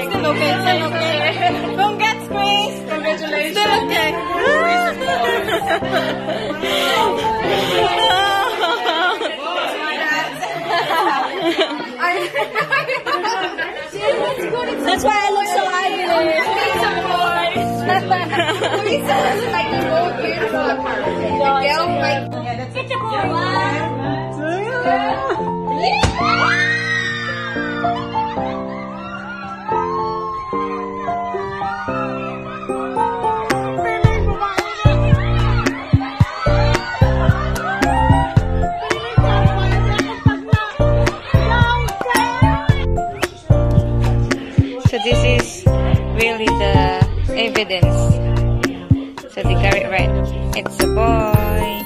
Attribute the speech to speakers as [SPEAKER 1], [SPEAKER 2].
[SPEAKER 1] it's
[SPEAKER 2] still okay, still okay. Congrats, Grace! Congratulations! Still okay. That's why I look so Irish. Lisa is like the most beautiful part. The girl, like, yeah, that's it. So evidence. So they got it right. It's a boy.